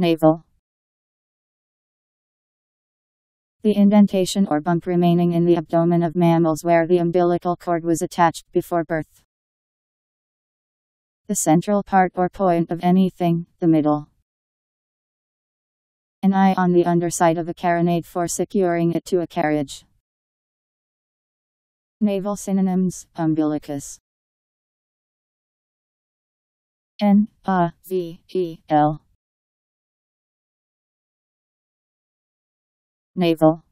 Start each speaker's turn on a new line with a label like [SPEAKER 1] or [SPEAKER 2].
[SPEAKER 1] Navel. The indentation or bump remaining in the abdomen of mammals where the umbilical cord was attached before birth. The central part or point of anything, the middle. An eye on the underside of a carronade for securing it to a carriage. Navel synonyms, umbilicus. N A V E L. Navel.